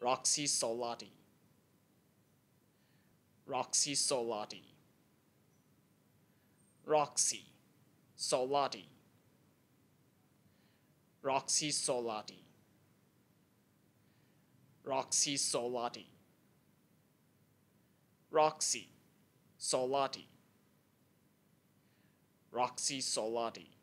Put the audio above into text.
Roxy Solati. Roxy Solati. Roxy Solati. Roxy Solati. Roxy Solati. Roxy Solati. Roxy Solati.